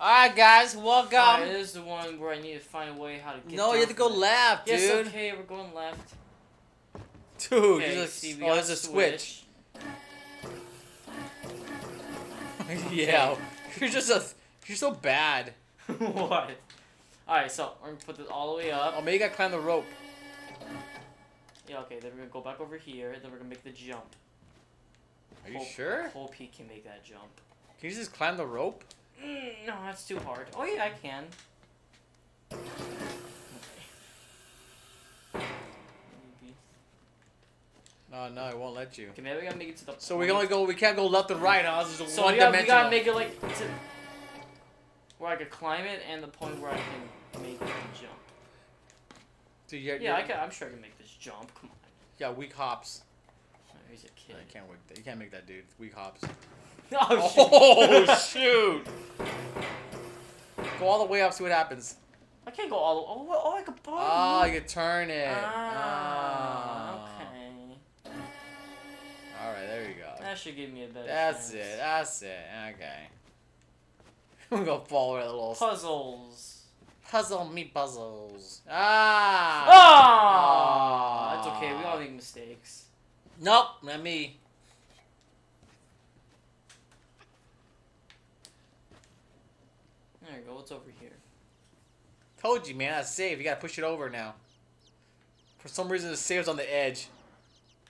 Alright, guys, welcome. This is the one where I need to find a way how to get. no, you have to go left, dude. Yes, okay, we're going left. Dude, Okay, oh, there's a, see, oh, there's a switch. yeah, you're just a, you're so bad. what? Alright, so we're gonna put this all the way up. Oh, maybe gotta climb the rope. Yeah, okay, then we're gonna go back over here, and then we're gonna make the jump. Are you Hope- sure? Hope he can make that jump. Can you just climb the rope? Mm, no, that's too hard. Oh yeah, I can. No, no, it won't let you. Okay, maybe we gotta make it to the. So we point. only go, we can't go left and right. Huh? This is So one we gotta, we gotta make it like to where I could climb it, and the point where I can make the jump. Dude, you're, Yeah, I can. I'm sure I can make this jump. Come on. Yeah, weak hops. Oh, he's a kid. you can't. You can't make that, dude. Weak hops. Oh, Oh shoot! Go all the way up. See what happens. I can't go all the. Oh, what- oh, I could. Oh, Ah, you can turn it. Ah, Ah. okay. All right, there you go. That should give me a better. That's chance. it. That's it. Okay. I'm gonna fall over that little Puzzles. puzzle me puzzles. Ah. Ah, that's okay. We all make mistakes. Nope, not me. There you go. What's over here? Told you, man. That's safe. You gotta push it over now. For some reason, the save's on the edge.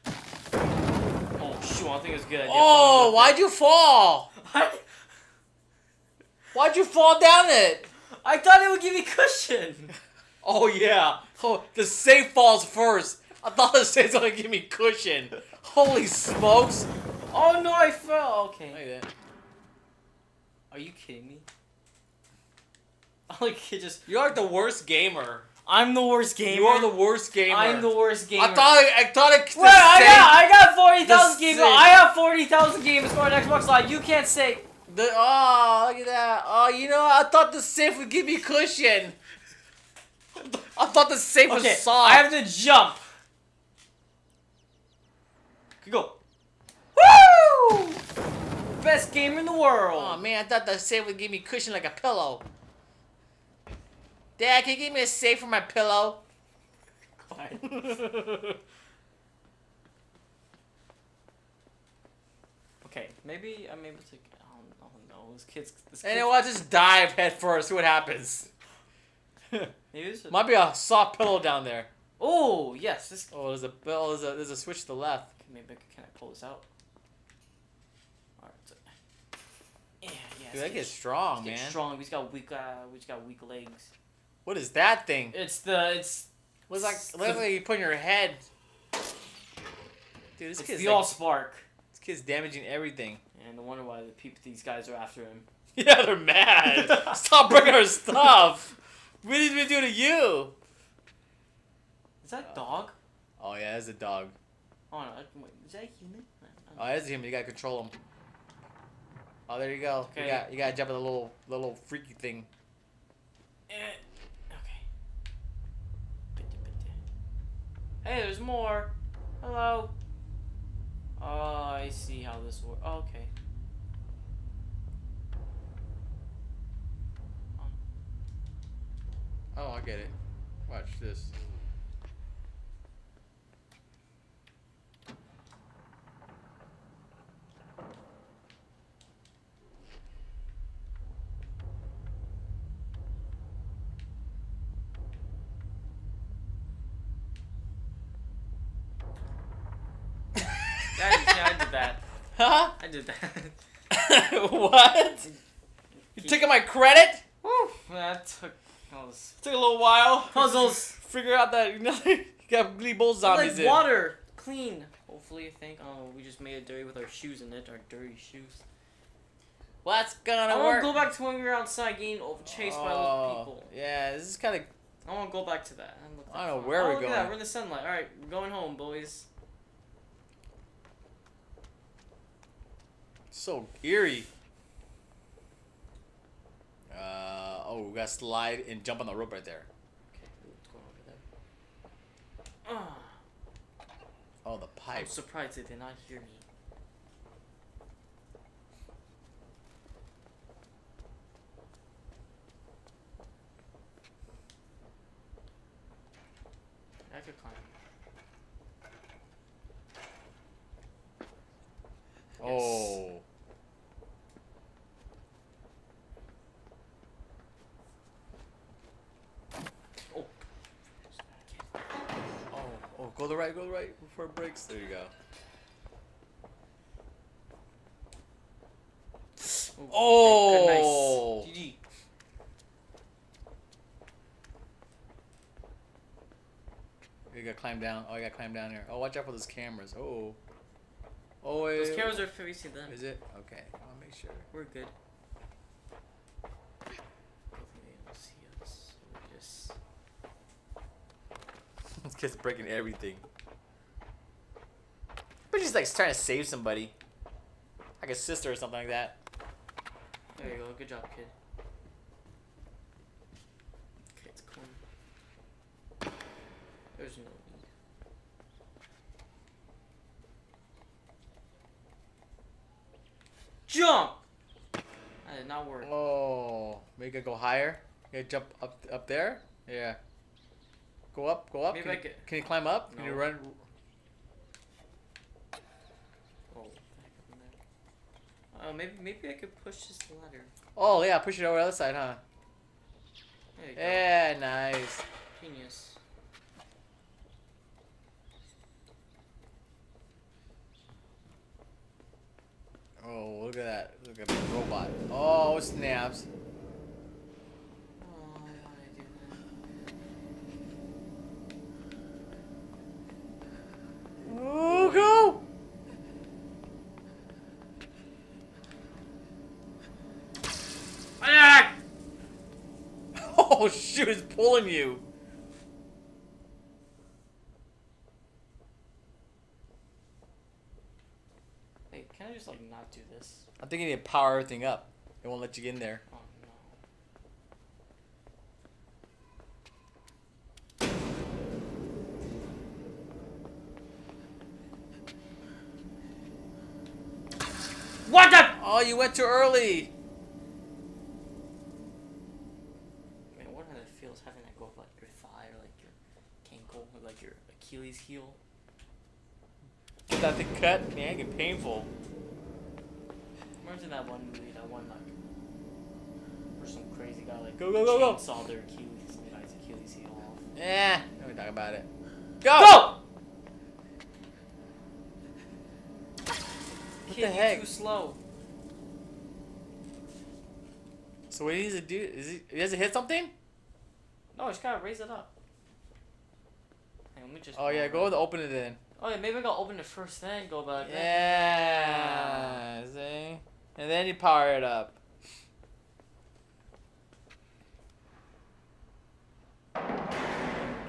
Oh shoot! I think it's good idea. Oh, why'd you fall? I, Why'd you fall down it? I thought it would give me cushion. Oh yeah. Oh, the safe falls first. I thought the safe's gonna give me cushion. Holy smokes! Oh no! I fell. Okay. Are you kidding me? Like it just. You're like the worst gamer. I'm the worst gamer. You are the worst gamer. I'm the worst gamer. I thought I thought it. Wait, I got, I got forty thousand games. I have forty thousand games on Xbox Live. You can't say. The oh look at that. Oh, you know I thought the safe would give me cushion. I thought the safe was Okay, soft. I have to jump. Go. Woo! Best gamer in the world. Oh man, I thought the safe would give me cushion like a pillow. Dad, can you give me a safe for my pillow? okay, maybe I'm able to. I don't, I don't know. This kid's. This And kid's then we'll just dive head first. See what happens. maybe Might be a soft pillow down there. Oh yes, this. Oh, there's a oh, there's a there's a switch to the left. Maybe can I pull this out? So- Yeah, yeah. Dude, that gets strong, man. strong. We just got weak. Uh, we just got weak legs. What is that thing? It's the. It's. Looks like literally you put in your head. Dude, this It's kid's the like, all spark. this kid's damaging everything. And no wonder why the people, these guys are after him. Yeah, they're mad. Stop bringing our stuff. What did we do to you? Is that a dog? Oh yeah, that's a dog. Oh no, wait, is that human? Oh, I- that's human. You gotta control him. Oh, there you go. You Okay. got you gotta jump at the little little freaky thing. Eh, Hey, there's more. Hello. Oh, I see how this works. Oh, okay. Oh, I get it. Watch this. Yeah, I, yeah, I did that. Huh? I did that. what? You taking my credit? Woo! That took. That was. Took a little while. Puzzles. Figure out that you know you got Glee Bowl zombies like in. water, clean. Hopefully, I think. Oh, we just made it dirty with our shoes in it. Our dirty shoes. What's gonna I want to go back to when we were outside getting over chased by those Oh, people. Yeah, this is kind of. I want to go back to that. I don't know where oh, we're look at going. that. We're in the sunlight. All right, we're going home, boys. So eerie. Uh oh, we gotta slide and jump on the rope right there. Okay, what's going over there? Oh, the pipe. I'm surprised they did not hear me. To the right, go to the right before it breaks. There you go. Oh. oh! Good, nice. GG. You gotta climb down. Oh, I gotta climb down here. Oh, watch out for those cameras. Oh. Oh, wait. Those cameras are facing them. Is it? Okay. I wanna make sure. We're good. Hopefully they don't see us. We're just. this kid's breaking everything. But she's like trying to save somebody. Like a sister or something like that. There you go. Good job, kid. Okay, it's clean. There's no need. Jump! That did not work. Oh, make it go higher. Yeah, jump up up there. Yeah. Go up, go up. Maybe can, I you, can you climb up? Can you run? Oh, what the heck happened there? Uh, maybe maybe I could push this ladder. Oh yeah, push it over the other side, huh? There you go. Yeah, nice. Genius. Oh, look at that. Look at that robot. Oh, snaps. Oh, why did I do that? Ooh, go! Ah! Oh shoot, it's pulling you. Wait, can I just like not do this? I think you need to power everything up. It won't let you get in there. Oh no. What the? Oh, you went too early. Man, what kind of feels having that go up like your thigh or like your ankle or like your Achilles heel? Get that thing cut. Man, get painful. Imagine that one movie, that one like, where some crazy guy like Go, go, go, go. chainsaw their Achilles, some guy's Achilles heel off. Yeah, let me talk about it. Go! Go! What Kid, the heck? too slow. So what he needs to do is he, he has to hit something? No, he just gotta raise it up. Hang on, let me just. Oh yeah, go and open it then. Oh yeah, maybe I gotta open it first, then go back. Yeah, eh? see? And then you power it up.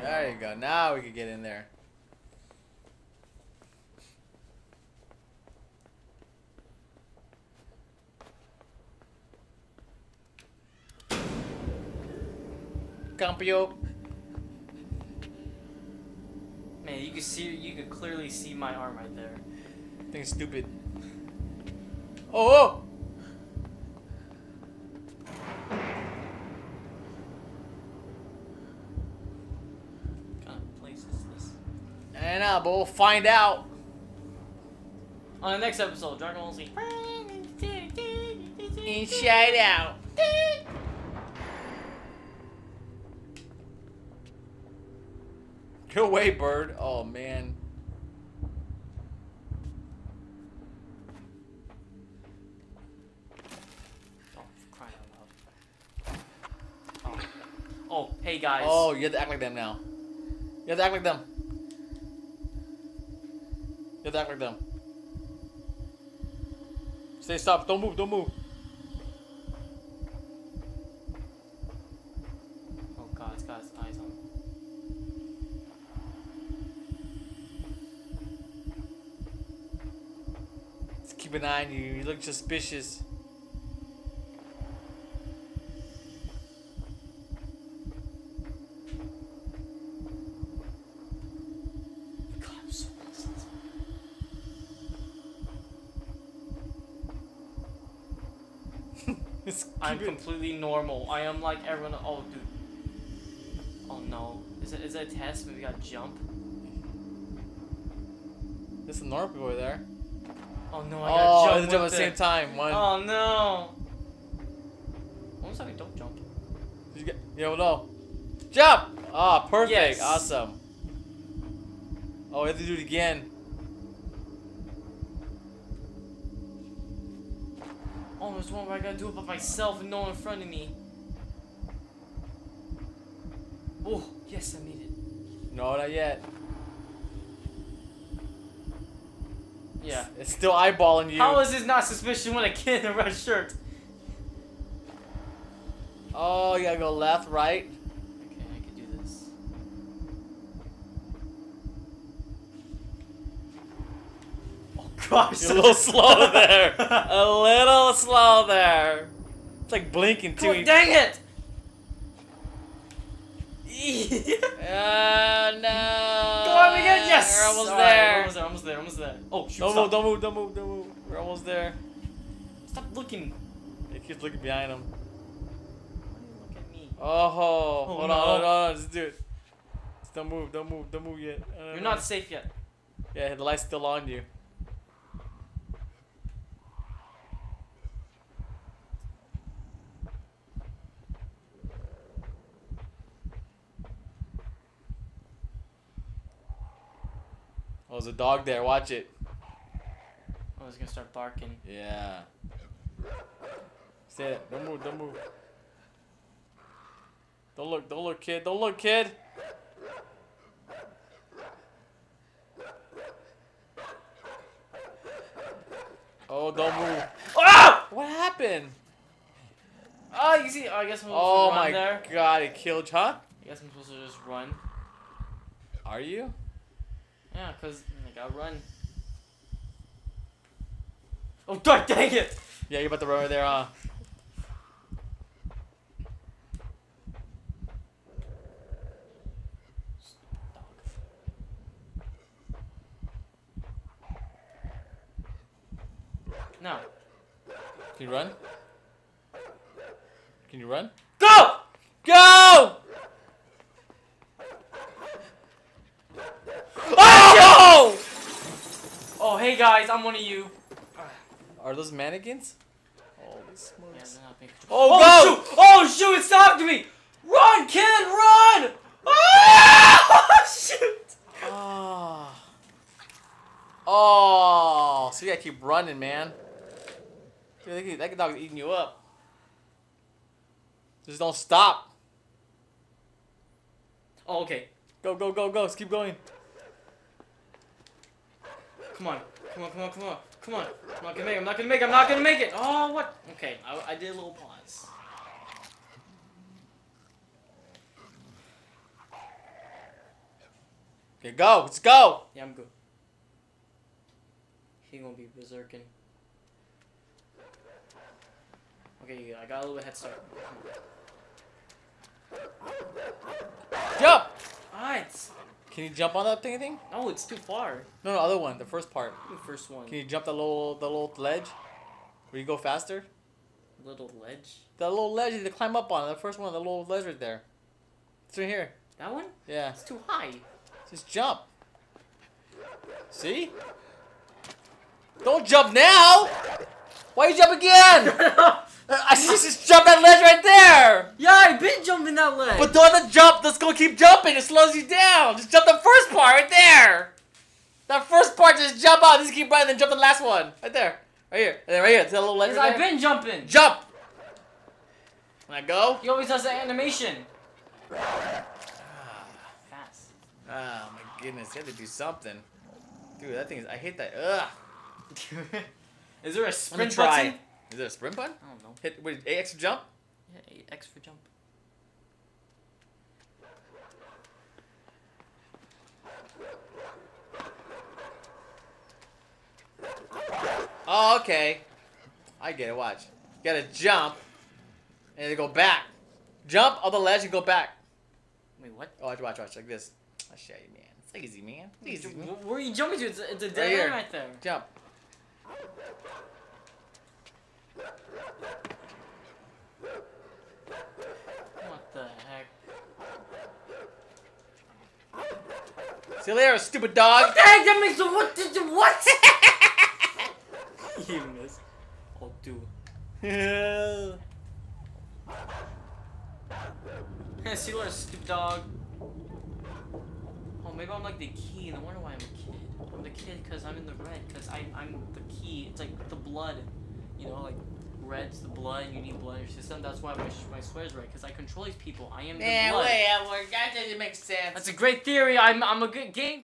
There you go. Now we can get in there. Campio. Man, you can see, you can clearly see my arm right there. Thing's stupid. Oh, oh! What kind of place is this? I know, uh, but we'll find out. On the next episode, Dragon Ball Z. Inside out. Go away, bird. Oh man. Oh, for crying out loud. Oh. oh, hey guys. Oh, you have to act like them now. You have to act like them. You have to act like them. Stay stop. Don't move. Don't move. Oh god, it's got its eyes on. Just keep an eye on you. You look suspicious. I'm so close to this. Just I'm keep it- completely normal. I am like everyone. Oh, dude. Oh no. Is it is it a test? Maybe I jump. There's normal people over there. Oh no, I gotta Oh, jump. they jump at the same time. One. Oh no. Almost like I don't jump. You get, yo, no. Jump! Ah, perfect. Yes. Awesome. Oh, we have to do it again. Oh, there's one where I gotta do it by myself and no one in front of me. Oh, yes, I made it. No, not yet. Yeah. It's still eyeballing you. How is this not suspicious when a kid in a red shirt? Oh, you gotta go left, right. Okay, I can do this. Oh gosh, You're a little slow there. A little slow there. It's like blinking too. Oh, dang it! Uh, no. Go on again, yes! We're almost right, there. almost there, almost there, almost there. Oh, shoot, Don't stop. move, don't move, don't move, don't move. We're almost there. Stop looking. He keeps looking behind him. Why do you look at me? Oh, hold no. on, hold on, just do it. Just don't move, don't move, don't move yet. Uh, You're not safe yet. Yeah, the light's still on you. There's a dog there. Watch it. Oh, it's gonna start barking. Yeah. Stay there. Don't move. Don't move. Don't look. Don't look, kid. Don't look, kid. Oh, don't move. Ah! What happened? Oh, you see? Oh, I guess I'm supposed Oh to run there. Oh my god, it killed you, huh? I guess I'm supposed to just run. Are you? Yeah, cause mm, I gotta run. Oh, darn, dang it! Yeah, you're about to run over there, huh? No. Can you run? Can you run? Go! Go! Oh! Oh, hey guys, I'm one of you. Are those mannequins? Holy smokes. they're not paying attention. Oh, oh go! shoot! Oh shoot! It stopped me! Run, kid, run! Ah! shoot! Oh. Oh. So you gotta keep running, man. Dude, that, that dog's eating you up. Just don't stop. Oh, okay. Go, go, go, go. Just keep going. Come on. Come on, come on, come on. Come on. I'm not gonna make it. I'm not gonna make it. I'm not gonna make it. Oh, what? Okay, I, I did a little pause. Okay, go. Let's go. Yeah, I'm good. He gonna be berserking. Okay, I got a little bit head start. Jump. Alright. Can you jump on that thing? thing? No, it's too far. No, no, other one. The first part. The first one. Can you jump the little, the little ledge? Where you go faster? Little ledge. The little ledge you to climb up on. The first one, the little ledge right there. It's right here. That one? Yeah. It's too high. Just jump. See? Don't jump now! Why you jump again? I just, just jump that ledge right there! yeah, I've been jumping that ledge. But don't have to jump, let's go keep jumping, it slows you down. Just jump the first part right there! That first part, just jump out, just keep running, then jump the last one. Right there. Right here. And then right here. See that little ledge right I've been jumping. Jump! When I go? He always does that animation. Ah. Fast. Oh ah, my goodness, you have to do something. Dude, that thing is, I hate that. Ugh. Is there a sprint try. button? Is it a sprint button? I don't know. Hit, wait, AX to jump? Yeah, A- X for jump. Oh, okay. I get it. Watch. You gotta jump, and then go back. Jump on the ledge and go back. Wait, what? Oh, watch, watch, watch. Like this. I'll show you, man. It's easy, man. It's easy. Wh- Where are you jumping to? It's a, it's a Right dead end right there. Jump. What the heck? See you later, stupid dog. What the heck? That makes what? Did the what? you miss. Oh, do. See you later, stupid dog. Oh maybe I'm like the key. I wonder why I'm a kid. I'm the kid because I'm in the red. Because I'm I'm the key. It's like the blood. You know, like red's the blood, you need blood in your system. That's why my my is red. Because I control these people. I am the Man, blood. wait, that. That doesn't make sense. That's a great theory. I'm I'm a good game.